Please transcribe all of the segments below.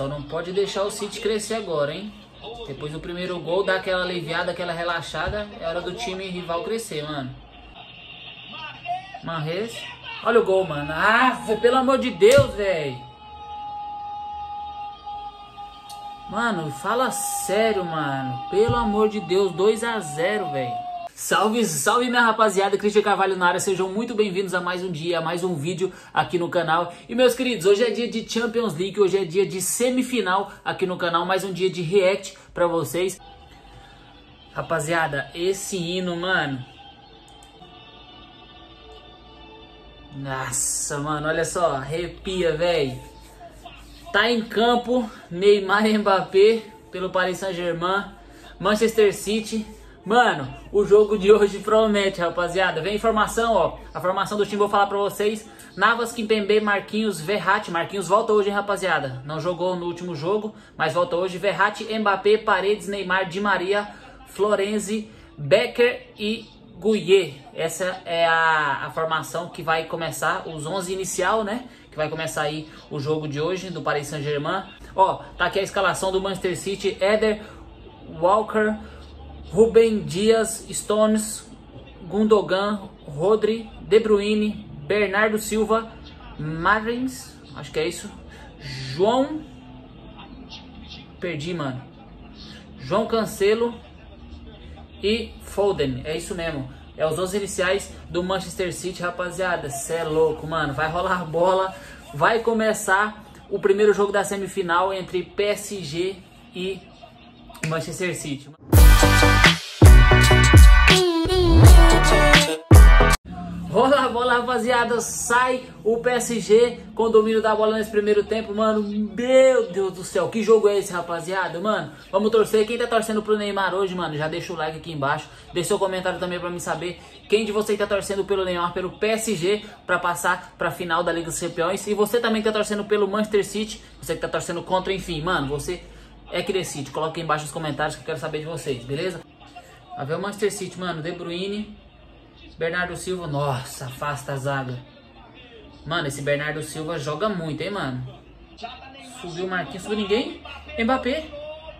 Só não pode deixar o City crescer agora, hein? Depois do primeiro gol, dá aquela aliviada, aquela relaxada. É hora do time rival crescer, mano. Marres. Olha o gol, mano. Ah, pelo amor de Deus, velho. Mano, fala sério, mano. Pelo amor de Deus, 2 a 0 velho. Salve, salve minha rapaziada, Cristian Carvalho na área, sejam muito bem-vindos a mais um dia, a mais um vídeo aqui no canal. E meus queridos, hoje é dia de Champions League, hoje é dia de semifinal aqui no canal, mais um dia de react pra vocês. Rapaziada, esse hino, mano... Nossa, mano, olha só, arrepia, velho. Tá em campo, Neymar e Mbappé pelo Paris Saint-Germain, Manchester City Mano, o jogo de hoje promete, rapaziada. Vem informação, ó. A formação do time vou falar pra vocês. Navas, Kimpembe, Marquinhos, Verratti. Marquinhos volta hoje, hein, rapaziada. Não jogou no último jogo, mas volta hoje. Verratti, Mbappé, Paredes, Neymar, Di Maria, Florenzi, Becker e Gouillet. Essa é a, a formação que vai começar, os 11 inicial, né? Que vai começar aí o jogo de hoje do Paris Saint-Germain. Ó, tá aqui a escalação do Manchester City. Eder, Walker... Rubem Dias, Stones, Gundogan, Rodri, De Bruyne, Bernardo Silva, Marins, acho que é isso, João, perdi, mano, João Cancelo e Foden, é isso mesmo. É os 11 iniciais do Manchester City, rapaziada. Cê é louco, mano. Vai rolar bola. Vai começar o primeiro jogo da semifinal entre PSG e Manchester City. A bola, rapaziada. Sai o PSG com o domínio da bola nesse primeiro tempo, mano. Meu Deus do céu, que jogo é esse, rapaziada? Mano, vamos torcer. Quem tá torcendo pro Neymar hoje, mano, já deixa o like aqui embaixo. Deixa seu comentário também pra mim saber quem de vocês tá torcendo pelo Neymar, pelo PSG, pra passar pra final da Liga dos Campeões. E você também tá torcendo pelo Manchester City, você que tá torcendo contra, enfim, mano, você é que decide. Coloca aí embaixo nos comentários que eu quero saber de vocês, beleza? A ver o Manchester City, mano, De Bruyne, Bernardo Silva, nossa, afasta a zaga. Mano, esse Bernardo Silva joga muito, hein, mano. Subiu o Marquinhos, subiu ninguém. Mbappé,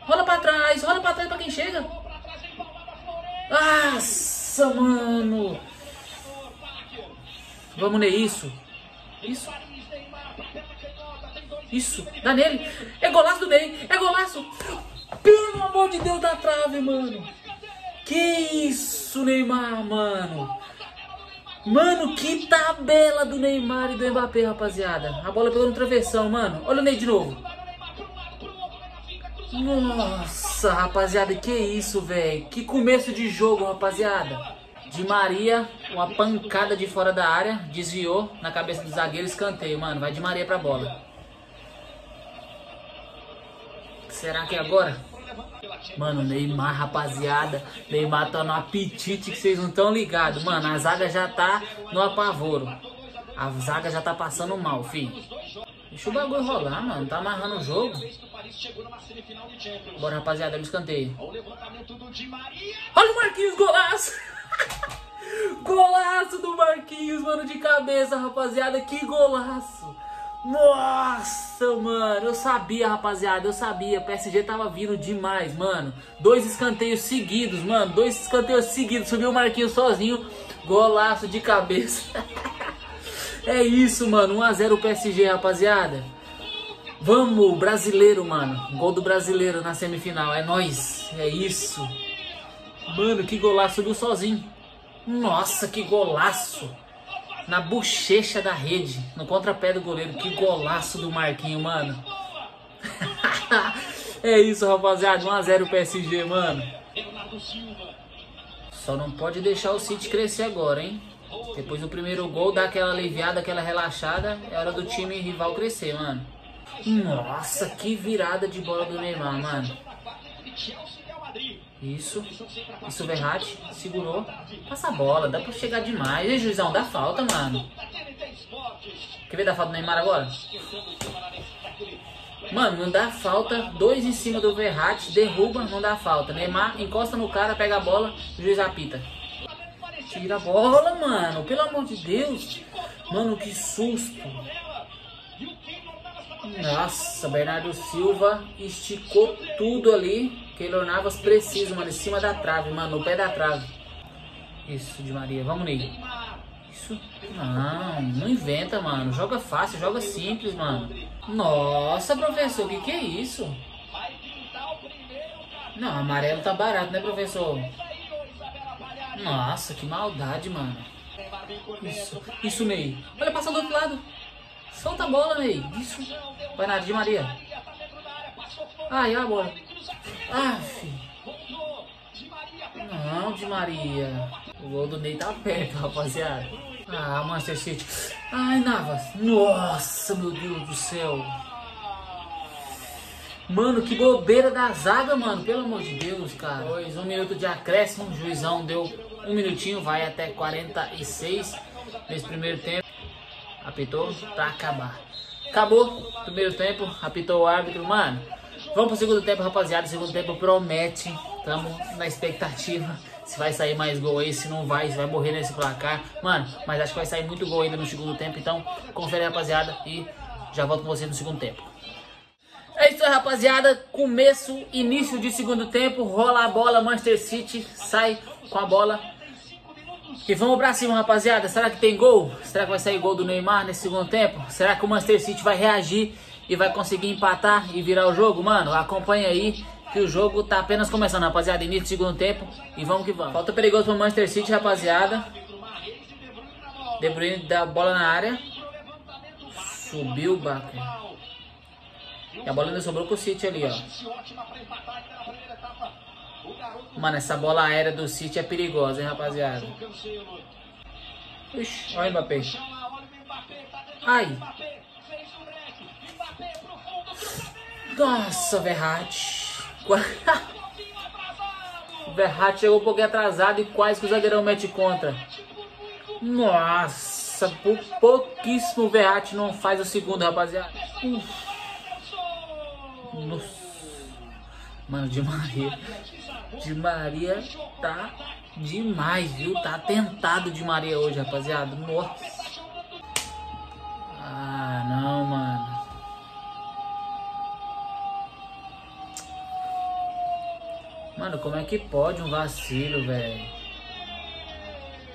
rola pra trás, rola pra trás pra quem chega. Nossa, mano. Vamos ler isso. Isso. Isso, dá nele. É golaço do bem, é golaço. Pelo amor de Deus, da trave, mano. Que isso, Neymar, mano. Mano, que tabela do Neymar e do Mbappé, rapaziada. A bola pegou no travessão, mano. Olha o Ney de novo. Nossa, rapaziada, que isso, velho. Que começo de jogo, rapaziada. De Maria, uma pancada de fora da área, desviou na cabeça do zagueiro, escanteio, mano. Vai de Maria pra bola. Será que é agora? Mano, Neymar, rapaziada. Neymar tá no apetite que vocês não estão ligados. Mano, a zaga já tá no apavoro. A zaga já tá passando mal, filho. Deixa o bagulho rolar, mano. Tá amarrando o jogo. Bora, rapaziada, o escanteio. Olha o Marquinhos, golaço! golaço do Marquinhos, mano, de cabeça, rapaziada. Que golaço! Nossa, mano, eu sabia, rapaziada, eu sabia, PSG tava vindo demais, mano. Dois escanteios seguidos, mano, dois escanteios seguidos, subiu o Marquinhos sozinho, golaço de cabeça. é isso, mano, 1x0 o PSG, rapaziada. Vamos, brasileiro, mano, gol do brasileiro na semifinal, é nós, é isso. Mano, que golaço, subiu sozinho. Nossa, que golaço na bochecha da rede, no contrapé do goleiro. Que golaço do Marquinho, mano. é isso, rapaziada. 1x0 PSG, mano. Só não pode deixar o City crescer agora, hein? Depois do primeiro gol, dá aquela aliviada, aquela relaxada. É hora do time rival crescer, mano. Nossa, que virada de bola do Neymar, mano. Isso. Isso, Verratti. Segurou. Passa a bola. Dá pra chegar demais. E juizão, dá falta, mano. Quer ver dar falta do Neymar agora? Mano, não dá falta. Dois em cima do Verratti. Derruba, não dá falta. Neymar encosta no cara, pega a bola. Juiz apita. Tira a bola, mano. Pelo amor de Deus. Mano, que susto. Nossa, Bernardo Silva esticou tudo ali. Keylor Navas preciso, mano. Em cima da trave, mano. No pé da trave. Isso, de Maria. Vamos, Ney. Isso. Não, não inventa, mano. Joga fácil, joga simples, mano. Nossa, professor, o que, que é isso? Não, amarelo tá barato, né, professor? Nossa, que maldade, mano. Isso, isso, Ney. Olha, passa do outro lado. Solta a bola, Ney. Isso. Vai na de Maria. Ai, a bola. Ah. Não, de Maria. O gol do Ney tá perto, rapaziada. Ah, Manchester City. Ai, Navas. Nossa, meu Deus do céu. Mano, que bobeira da zaga, mano. Pelo amor de Deus, cara. Dois, um minuto de acréscimo. O juizão deu um minutinho, vai até 46 nesse primeiro tempo. Apitou pra acabar. Acabou primeiro tempo, apitou o árbitro. Mano, vamos pro segundo tempo, rapaziada. O segundo tempo promete. Tamo na expectativa. Se vai sair mais gol aí, se não vai, se vai morrer nesse placar. Mano, mas acho que vai sair muito gol ainda no segundo tempo. Então, confere, rapaziada. E já volto com vocês no segundo tempo. É isso aí, rapaziada. Começo, início de segundo tempo. Rola a bola, Manchester City sai com a bola. E vamos pra cima, rapaziada. Será que tem gol? Será que vai sair gol do Neymar nesse segundo tempo? Será que o Manchester City vai reagir e vai conseguir empatar e virar o jogo? Mano, acompanha aí que o jogo tá apenas começando, rapaziada. Início do segundo tempo e vamos que vamos. Falta perigoso pro Manchester City, rapaziada. De Bruyne dá a bola na área. Subiu o Baker. E a bola ainda sobrou pro City ali, ó. Mano, essa bola aérea do City é perigosa, hein, rapaziada. Ixi, olha o Mbappé. Ai. Nossa, Verratti. Verratti chegou um pouquinho atrasado e quase que o zagueirão mete contra. Nossa, por pouquíssimo o Verratti não faz o segundo, rapaziada. Uf. Nossa. Mano, de Maria. De Maria tá demais, viu? Tá tentado de Maria hoje, rapaziada. Nossa. Ah, não, mano. Mano, como é que pode um vacilo, velho?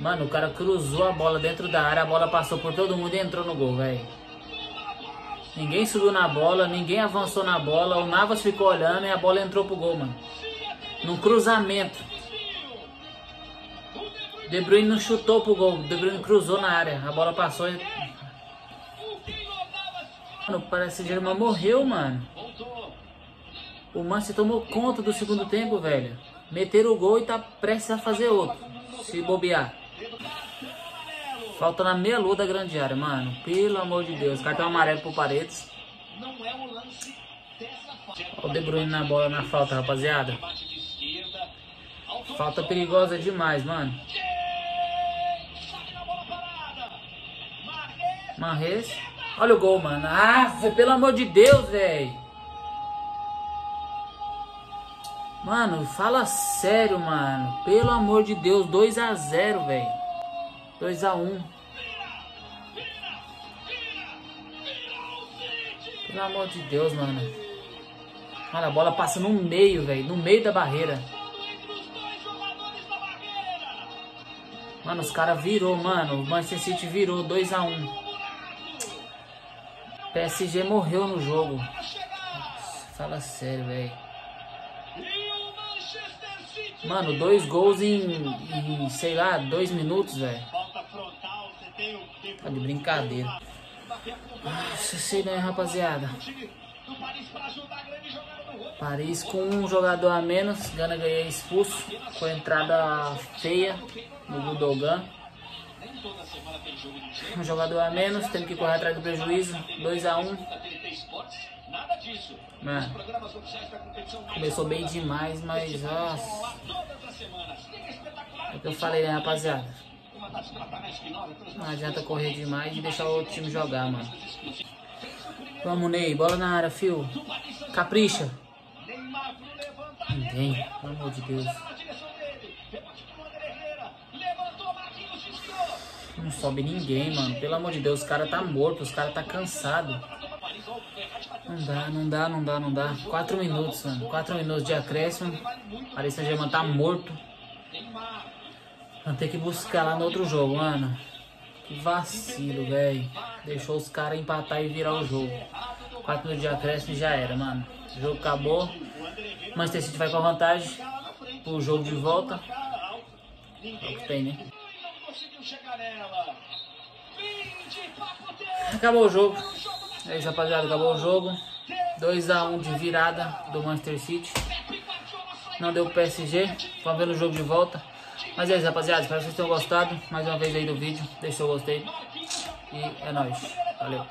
Mano, o cara cruzou a bola dentro da área, a bola passou por todo mundo e entrou no gol, velho. Ninguém subiu na bola, ninguém avançou na bola. O Navas ficou olhando e a bola entrou pro gol, mano. Num cruzamento. De Bruyne não chutou pro gol. De Bruyne cruzou na área. A bola passou e. Mano, parece que o Germán morreu, mano. O Manchester tomou conta do segundo tempo, velho. Meteram o gol e tá prestes a fazer outro. Se bobear. Falta na meia lua da grande área, mano. Pelo amor de Deus. Cartão amarelo pro Paredes. Olha o De Bruyne na bola na falta, rapaziada. Falta perigosa demais, mano. Marres. Olha o gol, mano. Ah, pelo amor de Deus, velho. Mano, fala sério, mano. Pelo amor de Deus, 2 a 0 velho. 2 a 1 um. Pelo amor de Deus, mano. Olha, a bola passa no meio, velho. No meio da barreira. Mano, os caras virou, mano. O Manchester City virou 2 a 1 um. PSG morreu no jogo. Fala sério, velho. Mano, dois gols em, em sei lá, dois minutos, velho. Tá de brincadeira. Nossa, sei né, rapaziada. Paris com um jogador a menos. Gana ganhei expulso. Foi entrada feia no Gudogan. Um jogador a menos, tendo que correr atrás do prejuízo. 2x1. Um. Mano, começou bem demais, mas nossa. É o que eu falei, né, rapaziada? Não adianta correr demais e deixar o outro time jogar, mano. Vamos, Ney. Bola na área, fio. Capricha. Ninguém. Pelo amor de Deus. Não sobe ninguém, mano. Pelo amor de Deus, os cara tá morto. Os cara tá cansado. Não dá, não dá, não dá, não dá. Quatro minutos, mano. Quatro minutos de acréscimo. Paris Saint-Germain tá morto. Vamos ter que buscar lá no outro jogo, mano. Vacilo, velho. Deixou os caras empatar e virar o jogo. Quatro minutos de acréscimo já era, mano. O jogo acabou. Manchester City vai com a vantagem pro jogo de volta. É o que tem, né? Acabou o jogo. É isso, rapaziada. Acabou o jogo. 2x1 de virada do Manchester City. Não deu PSG. Vamos ver no jogo de volta. Mas é isso, rapaziada. Espero que vocês tenham gostado. Mais uma vez aí do vídeo. Deixa o gostei. E é nóis. Valeu.